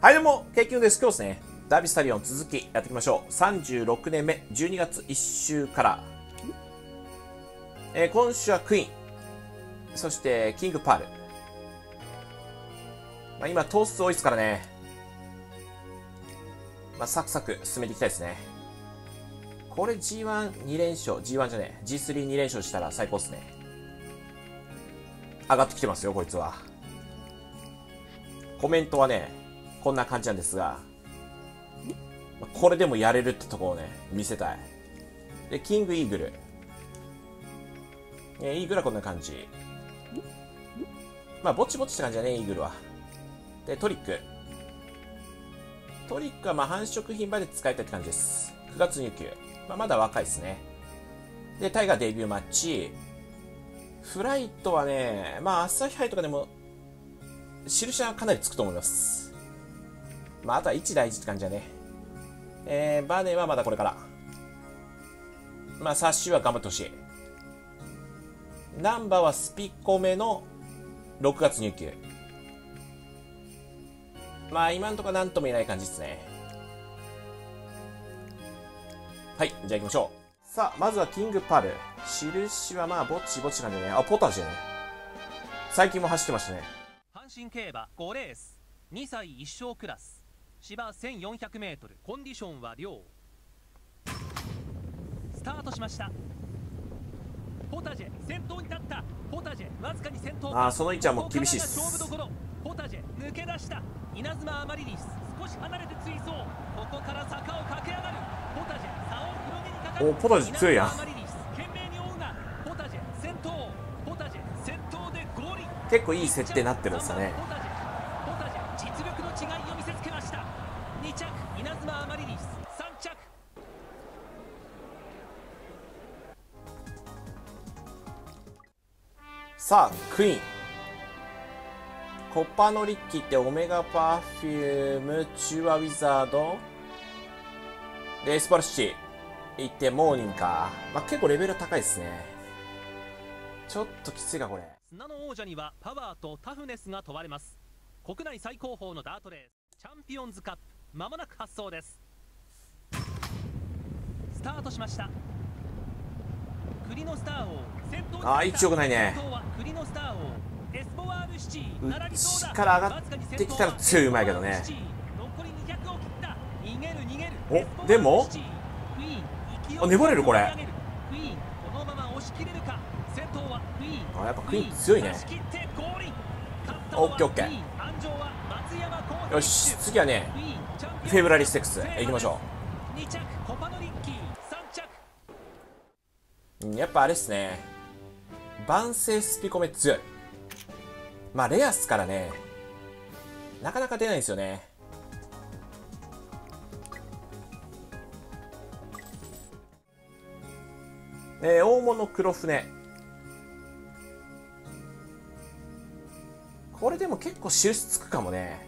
はいどうも、ケイキンです。今日ですね、ダービスタリオン続きやっていきましょう。36年目、12月1週から、えー、今週はクイーン、そしてキングパール。まあ、今、糖質多いですからね、まあ、サクサク進めていきたいですね。これ G12 連勝、G1 じゃねえ、G32 連勝したら最高っすね。上がってきてますよ、こいつは。コメントはね、こんな感じなんですが、これでもやれるってとこをね、見せたい。で、キングイーグル。えイーグルはこんな感じ。まあ、ぼちぼちって感じだね、イーグルは。で、トリック。トリックはまあ繁殖品まで使いたいって感じです。9月入球。まあ、まだ若いですね。で、タイガーデビューマッチ。フライトはね、まあ、朝日杯とかでも、印はかなりつくと思います。まあ、あとは1大事って感じだね。えー、バネはまだこれから。まあ、サッシュは頑張ってほしい。ナンバーはスピコメの6月入球。まあ、今んとこなんとも言えない感じですね。はい、じゃあ行きましょう。さあ、まずはキングパル。印はまあ、ぼちぼちなんでね。あ、ポタジェね。最近も走ってましたね。阪神競馬5レース。2歳1勝クラス。芝 1400m コンディションは良。スタートしました。ポタジェ先頭に立った。ポタジェわずかに先頭。あその位置はもう厳しい勝負どころ。ポタジェ抜け出した。稲妻アマリリス。少し離れて追走。ここから坂を駆け上がる。ポタジェ差を広げにかかる。おポタジェ強いやん。結構いい設定になってるんですよねさあ、クイーン。コッパノリッキーってオメガパフューム、チュアウィザード、レースパルシチ、行ってモーニングか。まあ、結構レベル高いですね。ちょっときついか、これ。砂の王者にはパワーとタフネスが問われます。国内最高峰のダートレース、チャンピオンズカップ、まもなく発走です。スタートしました。栗のスター王ああ一応ないね。内から上がってきたら強いうまいけどね。おでも？あ粘れるこれ。あやっぱクイーン強いね。オッケーオッケー。よし次はねフェブラリーステックス。いきましょう。やっぱあれっすね。万世スピコメ強い。まあレアっすからね。なかなか出ないんですよね。えー、大物黒船。これでも結構印つくかもね。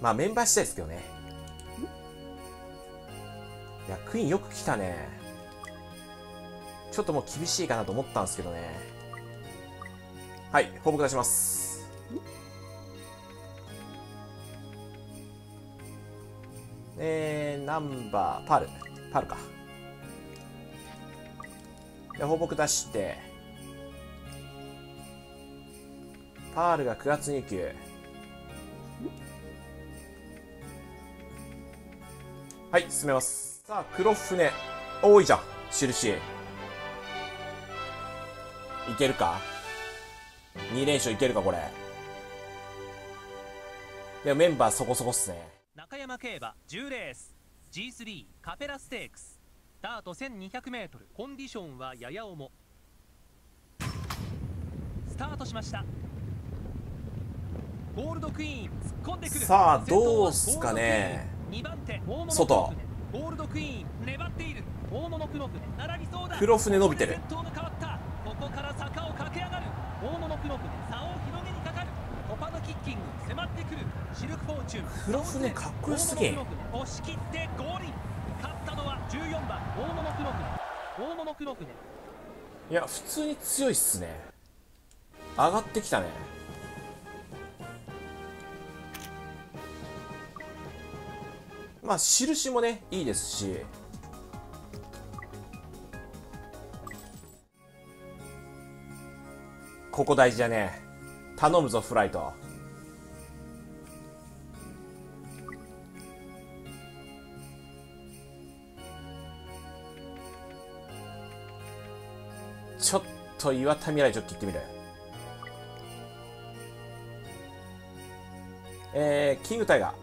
まあメンバーしたいですけどね。いやクイーンよく来たね。ちょっともう厳しいかなと思ったんですけどね。はい報告出します。えー、ナンバーパール。パールか。で報告出して。パールが9月入厩はい進めます。さあ黒船。多いじゃん印。いけるか？2連勝いけるかこれ。いやメンバーそこそこっすね。中山競馬10レース。G3 カペラステークス。ダート 1200m コンディションはやや重。スタートしました。ゴールドクイーン突っ込んでくる。さあどうすかね。外。ゴールドクイーン粘っている。大物黒船並びそうだ。黒船伸びてるここから坂を駆け上がる。大物黒船差を広げにかかる。コパのキッキング迫ってくる。シルクフォーチュン。黒船かっこよすぎ。押し切ってゴール勝ったのは14番大物黒船大物黒船いや普通に強いっすね。上がってきたね。まあ印もねいいですしここ大事だね。頼むぞフライト。ちょっと岩田未来ちょっと切ってみる。えー、キングタイガ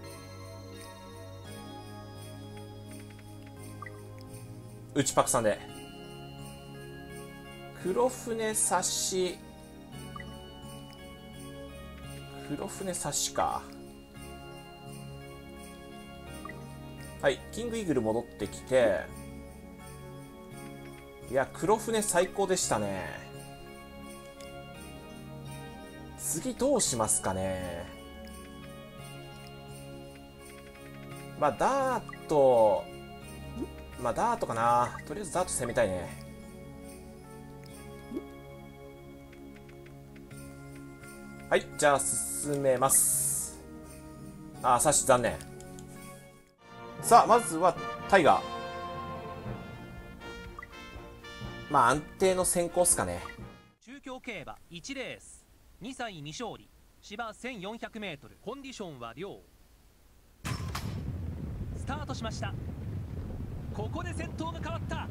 ー。内パクさんで。黒船差し。黒船差しか。はいキングイーグル戻ってきて。いや黒船最高でしたね。次どうしますかね。まあダート。まあダートかな。とりあえずダート攻めたいね。はいじゃあ進めます。あサシ残念。さあまずはタイガー。まあ安定の先行っすかね。中京競馬1レース。2歳未勝利。芝 1400m コンディションは良。スタートしました。ここで先頭が変わった。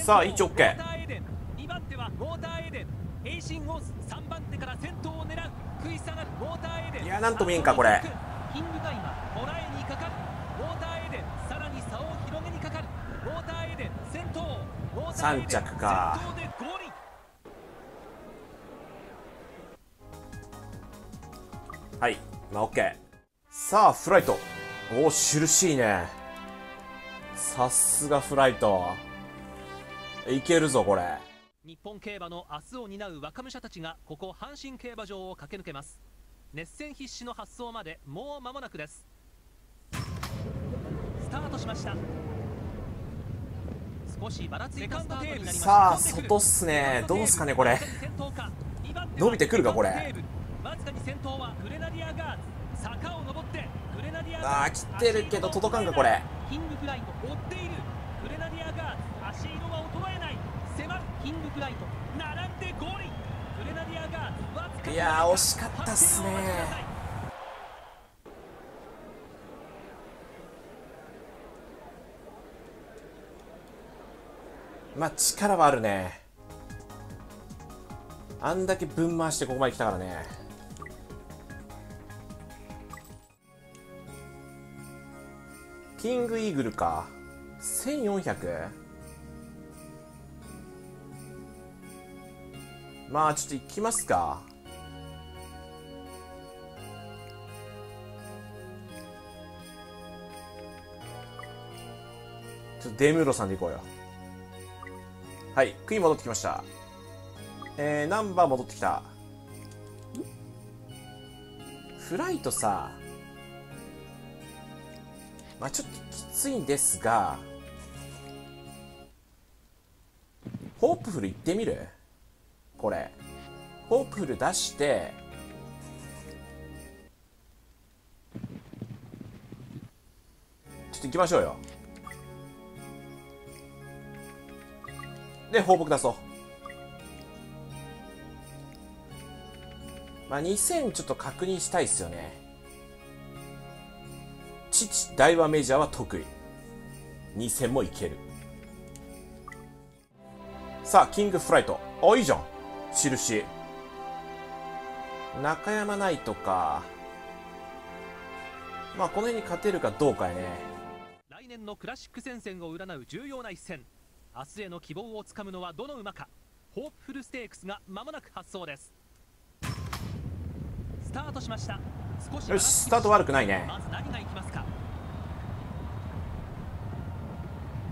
さあ一応 OK モーターエデン。2番手はモーターエデン。エイシンオース。3番手から先頭を狙う。食い下がるいやなんとも言えんかこれ。キングが今捉えにかかる。モーターエデンさらに差を広げにかかる。モーターエデン先頭。モーターエデン三着か。はい。まあ OK さあフライト。おお印いいね。さすがフライト。いけるぞこれ日本競馬の明日を担う若武者たちがここ阪神競馬場を駆け抜けます。熱戦必至の発走までもう間もなくです。スタートしました。少しばらついたスタートになりまさあ外っすね。どうすかねこれ。伸びてくるかこれ。わずかに先頭はグレナディアガーズ。坂を登ってグレナディアガあー切ってるけど届かんかこれ。キングフライト追っているグレナディアガーズ足色は衰えない迫るキングフライト。並んでゴールグレナディアガーズわずかにいやー惜しかったっすね。まあ力はあるね。あんだけぶん回してここまで来たからね。キングイーグルか。1400? まあちょっと行きますか。ちょっとデムロさんで行こうよ。はいクイーン戻ってきました。えー、ナンバー戻ってきた。フライトさ。まあちょっときついんですが。ホープフル行ってみる？これ。ホープフル出してちょっと行きましょうよ。で放牧出そう。まあ2000ちょっと確認したいっすよね。父大和メジャーは得意。2000もいける。さあキングフライト。あいいじゃん。印。中山ナイトか。まあこの辺に勝てるかどうかやね。来年のクラシック戦線を占う重要な一戦。明日への希望をつかむのはどの馬か。ホープフルステークスが間もなく発走です。スタートしました。よしスタート悪くないね。まず何がいきますか。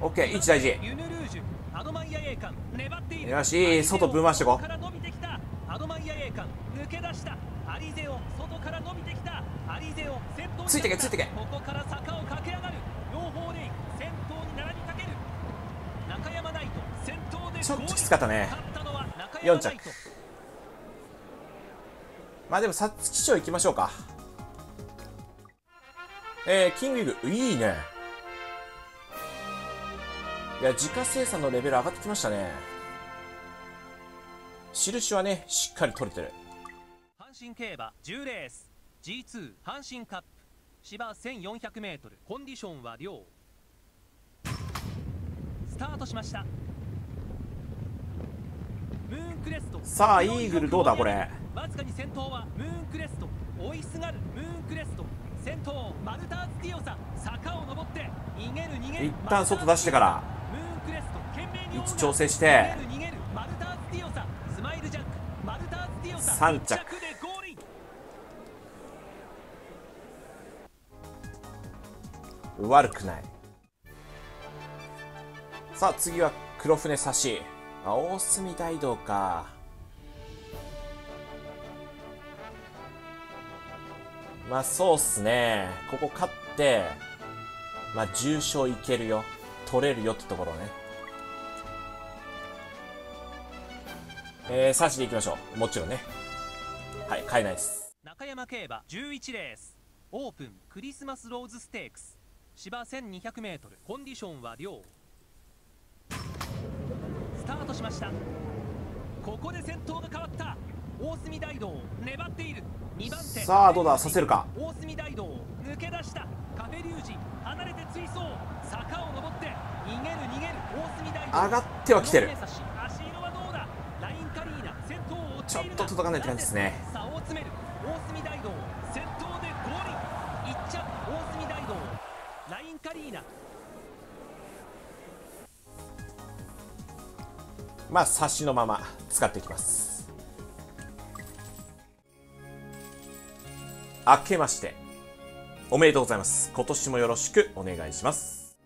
OK 一大事。ユヌルージュアドマイヤ栄冠。粘っている。よし外ぶん回してこ。うから伸びてきた。アドマイ抜け出した。アリゼオ外から伸びてきた。アリゼオ先頭についてけついてけ。ここから坂を駆け上がる。両方で先頭に並びかける。中山ナイト先頭でちょっときつかったね。勝ったのは中4着。まあでも皐月賞行きましょうか。えー、キンググルいいねいや自家生産のレベル上がってきましたね。印はねしっかり取れてる。阪神競馬10レース。G2 阪神カップ。芝 1400m コンディションは良スタートしました。ムーンクレスト。さあイーグルどうだこれ？わずかに先頭はムーンクレスト。追いすがるムーンクレスト。先頭マルターズディオサ。坂を登って逃げる逃げる。一旦外出してから位置調整して逃げる逃げるマルターズディオサスマイルジャックマルターズディオサ三着。悪くない。さあ次は黒船差し。あ大隅大道か。まあそうっすね。ここ勝ってまあ重賞いけるよ。取れるよってところね。えー、差しでいきましょう。もちろんね。はい買えないです。中山競馬11レース。オープンクリスマスローズステークス。芝 1200m コンディションは良スタートしました。ここで先頭が変わった。大隅大道粘っている。2番手。さあどうだ？させるか。大隅大道抜け出した。カフェリュージ離れて追走。坂を登って逃げる逃げる。大隅大道。上がっては来てるちょっと届かないって感じですね。差を詰める大隅大道先頭でゴールイン1着大隅大道ラインカリーナ。まあ差しのまま使っていきます。明けましておめでとうございます。今年もよろしくお願いします。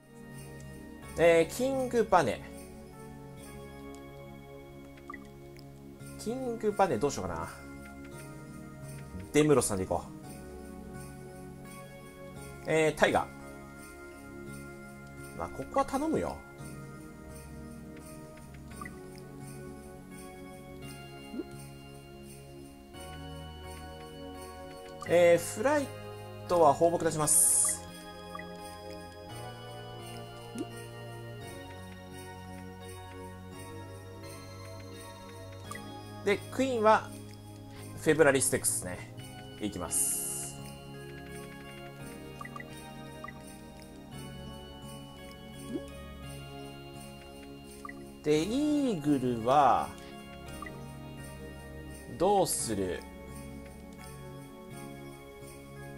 えー、キングバネキングバネどうしようかな。デムロスさんでいこう。えー、タイガー。まあここは頼むよ。えー、フライトは放牧出します。クイーンはフェブラリステックスね。いきます。で、イーグルは、どうする？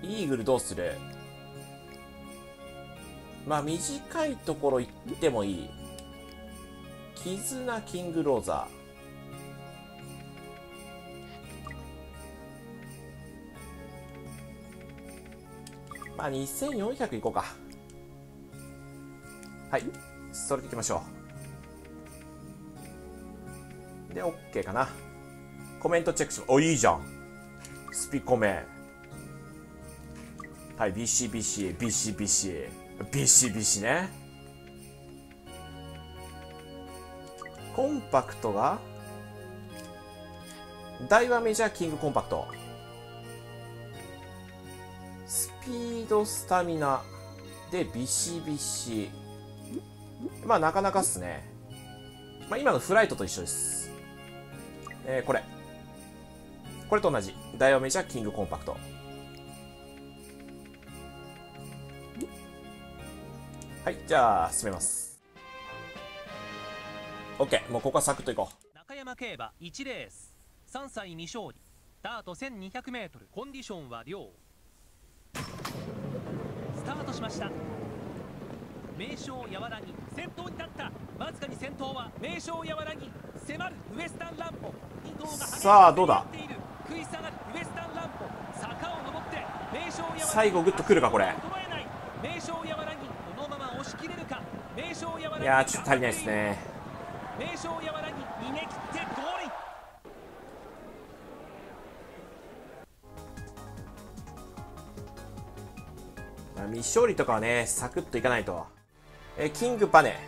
イーグルどうする？まあ短いところ行ってもいい。絆キングローザー。まあ2400いこうか。はい。それでいきましょう。で、OK かな。コメントチェックします。お、いいじゃん。スピコメ。はい、BCBC、BCBC、BCBC ね。コンパクトが、大和メジャーキングコンパクト。ピード、スタミナ、で、ビシビシ。まあ、なかなかっすね。まあ、今のフライトと一緒です。えー、これ。これと同じ。大和メジャーキングコンパクト。はい、じゃあ、進めます。OK、もうここはサクッといこう。中山競馬1レース3歳未勝利ダート 1200m コンディションは良タートしました。名将やわらぎ先頭に立った。わずかに先頭は名将やわらぎ迫るウエスタンランポ。2頭が激しくさあどうだ？食い下がるウエスタンランポ。坂を登って名将やわらぎ最後グッと来るかこれ。名将やわらぎこのまま押し切れるか。名将やわらぎいやー、ちょっと足りないですね。名将やわらぎ逃げ切ってゴール未勝利とかはね、サクッといかないと。えーキングバネ。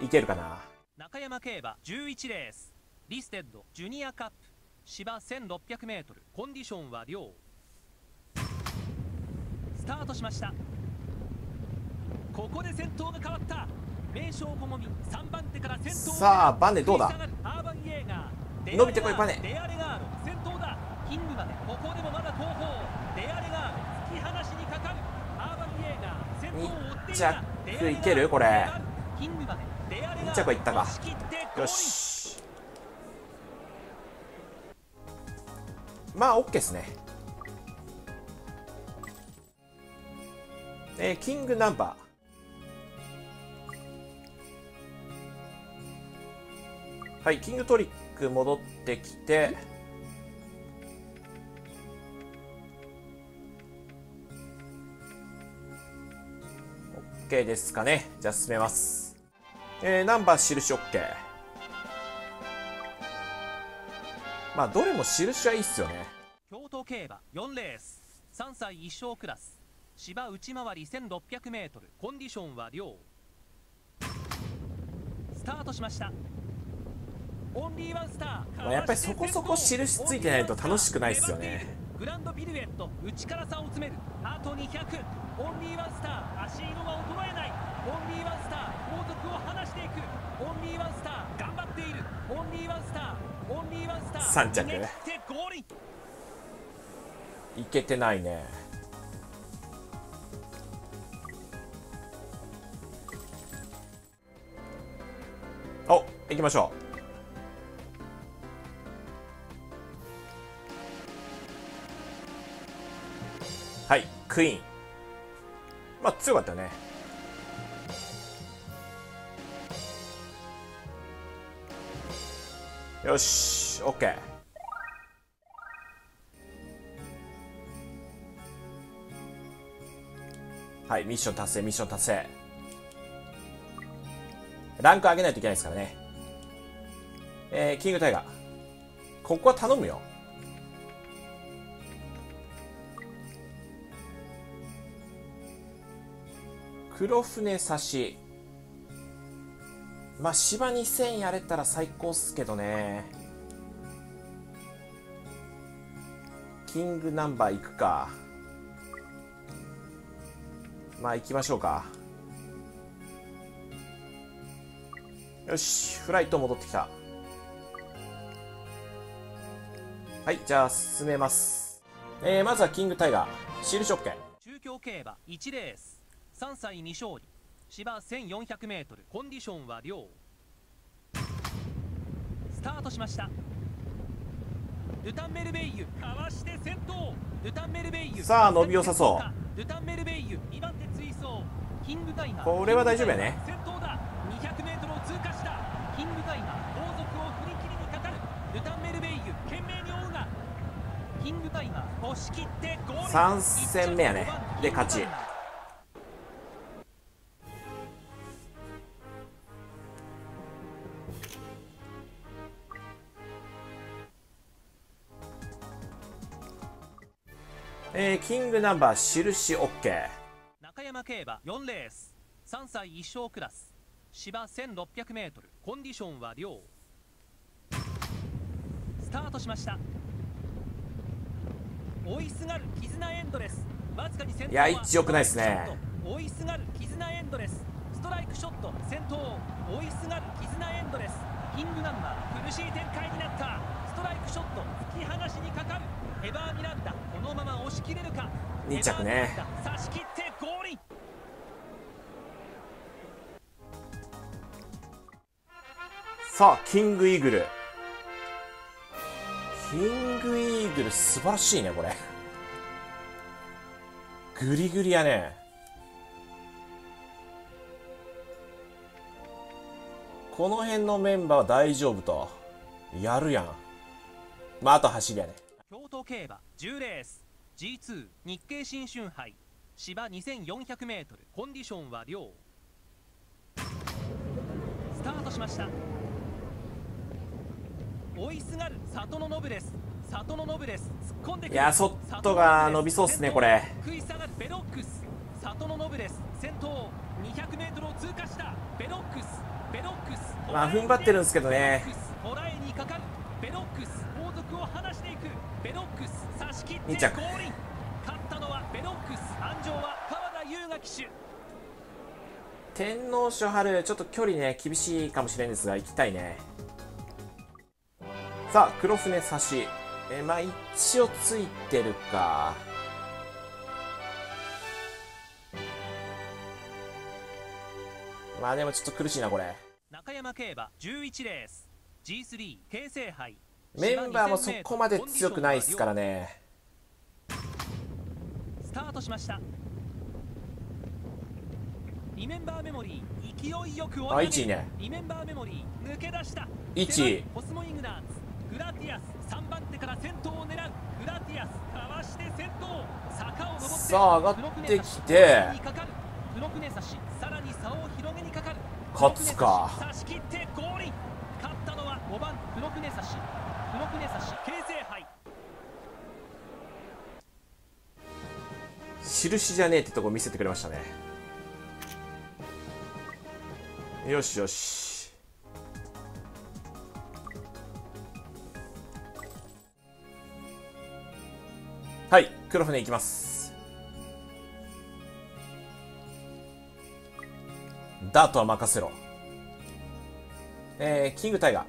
いけるかな？中山競馬11レース。リステッドジュニアカップ。芝 1600m コンディションは良スタートしました。ここで先頭が変わった。名将コモミ3番手から先頭さあバネどうだ？伸びてこいバネ。デアレガール先頭だ。キングまで。ここでもまだ後方。デアレガール2着いけるこれ。2着はいったか。よし。まあ OK ですね。えー、キングナンバー。はい、キングトリック戻ってきて、オッケーですかね。じゃあ進めます。えー、ナンバー印 OK まあどれも印はいいっすよね。京都競馬4レース。3歳1勝クラス。芝内回り 1600m コンディションは良スタートしました。オンリーワンスター、まあやっぱりそこそこ印ついてないと楽しくないっすよね。グランドピルエット。内から差を詰める。あと200オンリーワンスター足色は衰えない。オンリーワンスター後続を離していく。オンリーワンスター頑張っている。オンリーワンスターオンリーワンスター三着いけてないね。お行きましょう。はいクイーンまあ強かったねよし OK はい、ミッション達成、ミッション達成。ランク上げないといけないですからね。えー、キングタイガー。ここは頼むよ。黒船差し。まあ、芝2000やれたら最高っすけどね。キングナンバー行くか。まあ行きましょうかよしフライト戻ってきたはいじゃあ進めますえー、まずはキングタイガーシールショッケ中京競馬1レース3歳2勝利。芝 1400m コンディションは良。スタートしました。ルタンメルベイユ。かわして先頭。ルタンメルベイユ。さあ伸び良さそう。ルタンメルベイユ。2番手追走。キングタイガー。これは大丈夫やね。先頭だ。200m を通過した。キングタイガー。後続を振り切りにかかる。ルタンメルベイユ。懸命に追うが。キングタイガー。押し切ってゴール。三戦目やね。で勝ちキングナンバー印 OK 中山競馬4レース。3歳1勝クラス。芝 1600m コンディションは良スタートしました。追いすがる絆エンドレスわずかに先頭いや一くないっすね。追いすがる絆エンドレスストライクショット。先頭。追いすがる絆エンドレスキングナンバー。苦しい展開になった。ストライクショット。突き放しにかかるエバーミランダこのまま押し切れるか？二着ね。差し切ってゴールさあキングイーグル。キングイーグル素晴らしいねこれ。グリグリやね。この辺のメンバーは大丈夫と。やるやん。まああと走りやね競馬10レース。G2 日経新春杯。芝 2400m コンディションは良。スタートしました。追いすがる里のノブレス里のノブレス突っ込んでくる。いやソットが伸びそうっすねこれ。食い下がるベロックス。里のノブレス先頭 200m を通過した。ベロックス。ベロックス。まあ踏ん張ってるんですけどね。ベロックス2着。勝ったのはベロックス鞍上は川田優雅騎手。天皇賞春ちょっと距離ね厳しいかもしれんですが行きたいね。さあ黒船差し。えまあ一応ついてるか。まあでもちょっと苦しいなこれ。中山競馬11レース。G3 京成杯。メンバーもそこまで強くないですからね。スタートしました。リメンバーメモリー勢いよくあ1位ね。リメンバーメモリー抜け出した。1位コスモイグナーツグラティアス。3番手から先頭を狙う。グラティアスかわして先頭。坂を登ってさあ上がってきて。黒船差しさらに差を広げにかかる。勝つか。差し切って印じゃねえってとこ見せてくれましたね。よしよし。はい黒船いきます。ダートは任せろ。えー、キングタイガー。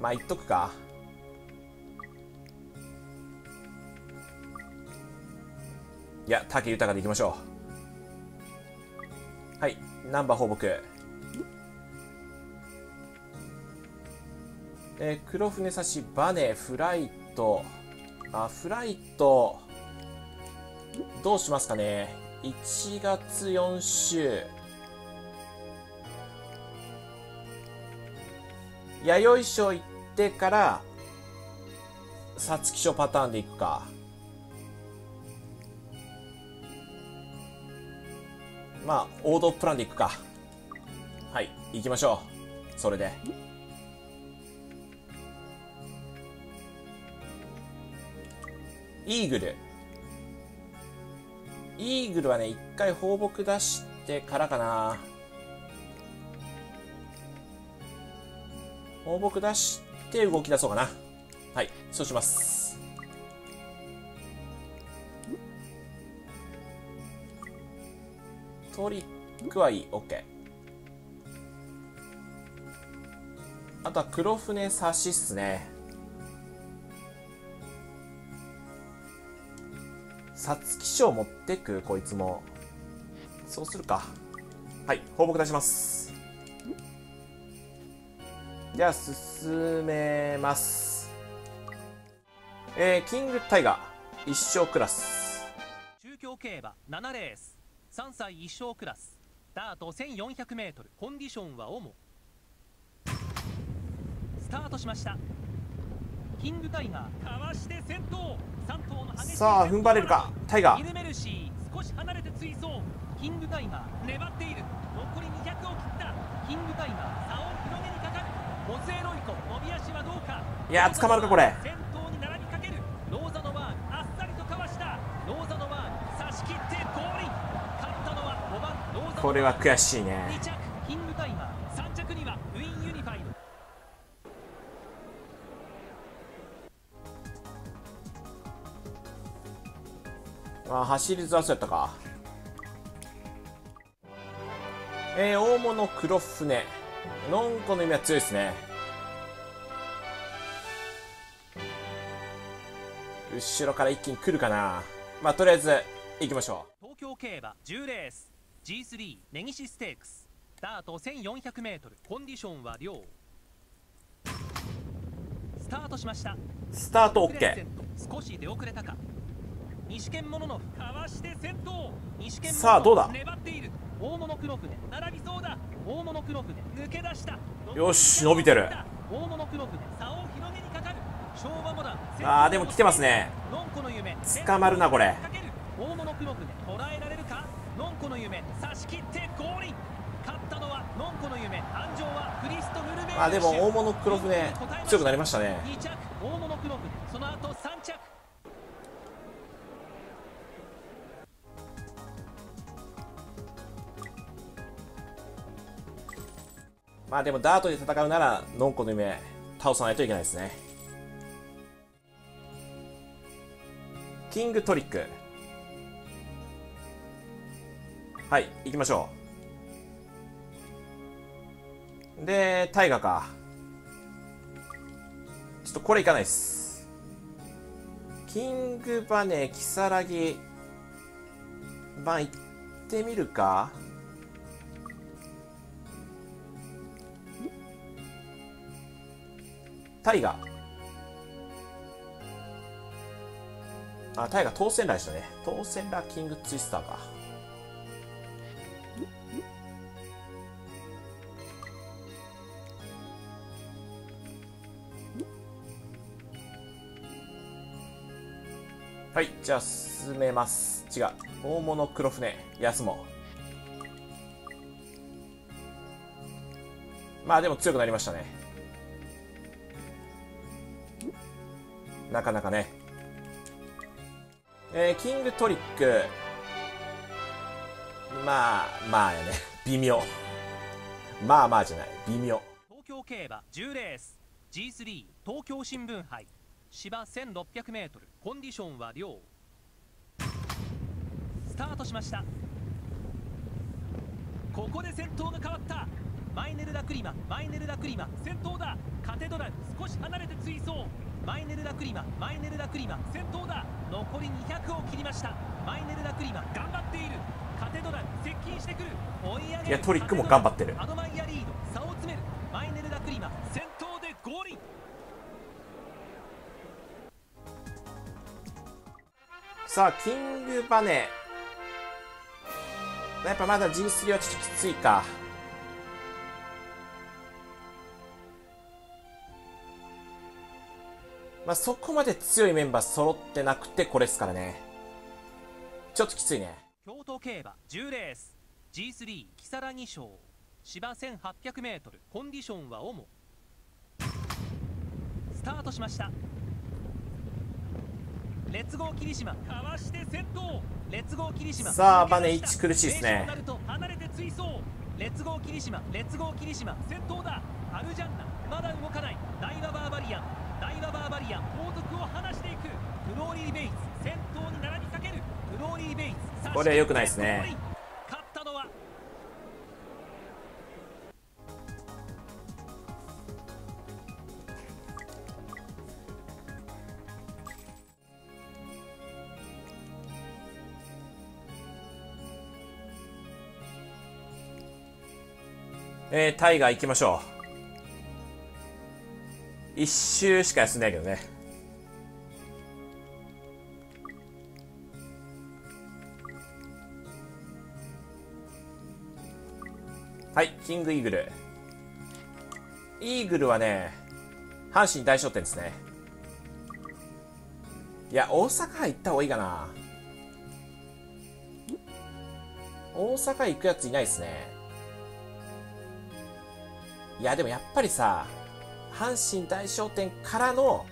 まあ言っとくか。いや、武豊でいきましょう。はい、ナンバー放牧。えー、黒船差し、バネ、フライト。あ、フライト。どうしますかね。1月4週。弥生賞行ってから、皐月賞パターンでいくか。まあ、王道プランでいくか。はい、行きましょう。それで。イーグル。イーグルはね、一回放牧出してからかな。放牧出して動き出そうかな。はい、そうします。トリックはいい。OK。あとは黒船差しっすね。皐月賞持ってくこいつも。そうするか。はい、放牧出します。じゃあ、進めます。えー、キングタイガー、一生クラス。中京競馬7レース3歳一勝クラス。ダート 1400m コンディションは主。スタートしました。キングタイガー。かわして先頭。3頭のさあ、踏ん張れるか？タイガー。イルメルシー。少し離れて追走。キングタイガー。粘っている。残り200を切った。キングタイガー。差を広げにかかる。モスエロイコ。伸び足はどうか。いやー捕まるかこれこれは悔しいね。2着キングタイガー3着にはウィンユニファイドあ走りづらそうやったか。えー、大物黒船。のんこの意味は強いですね。後ろから一気に来るかな。まあ、とりあえず、行きましょう東京競馬10レース G3 根岸ステークスダート 1400m コンディションは良スタートしました。う。スタート OK 少し出遅れたか。西見モノノフかわして先頭西見さあどうだ？粘っている。大物黒船。並びそうだ。大物黒船。抜け出した。よし伸びてる。大物黒船。差を広げにかかる。昭和モダン。あーでも来てますね。ノンコの夢。捕まるなこれ。大物黒船。捉えられるかノンコの夢。差し切ってゴール勝ったのはノンコの夢。安城はクリストフルベールあ、でも大物黒船、強くなりましたね。2着大物黒船その後3着。まあでもダートで戦うなら、のんこの夢、倒さないといけないですね。キングトリック。はい行きましょう。で大河か。ちょっとこれいかないっす。キングバネキサラギまあ行ってみるか。タイガあ、タイガ当選ラでしたね。当選ラキングツイスターか。じゃあ進めます。違う。大物黒船、休もう。まあでも強くなりましたね。なかなかね。えー、キングトリック。まあ、まあやね。微妙。まあまあじゃない。微妙。東京競馬10レース G3 東京新聞杯芝 1600m コンディションは良スタートしました。ここで先頭が変わった。マイネルラクリマ。マイネルラクリマ。先頭だ。カテドラル。少し離れて追走。マイネルラクリマ。マイネルラクリマ。先頭だ。残り200を切りました。マイネルラクリマ。頑張っている。カテドラル。接近してくる。追い上げる。いやトリックも頑張ってる。アドマイヤリード。差を詰める。マイネルラクリマ。先頭でゴーさあ、キングバネ。やっぱまだ G3 はちょっときついか。まあ、そこまで強いメンバー揃ってなくてこれですからね。ちょっときついね。京都競馬10レース G3 木更木賞芝 1800m コンディションは主スタートしましたさあバネ1苦しいですね。名称なると離れて追走レッツゴー霧島レッツゴー霧島。先頭だ。アルジャンナ。まだ動かない。大和バーバリアン。大和バーバリアン。後続を離していく。フローリー・ベイツ。先頭に並びかける。フローリー・ベイツ。これは良くないですねえー、タイガー行きましょう。一周しか休んでないけどね。はい、キングイーグル。イーグルはね、阪神大商店ですね。いや、大阪杯行った方がいいかな。大阪行くやついないですね。いや、でもやっぱりさ、阪神大商店からの、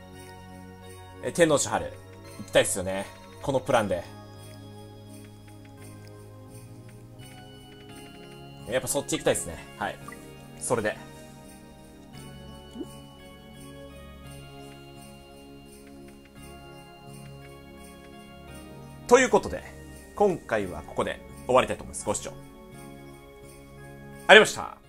え天皇賞春、行きたいですよね。このプランで。やっぱそっち行きたいですね。はい。それで。ということで、今回はここで終わりたいと思います。ご視聴。ありがとうございました。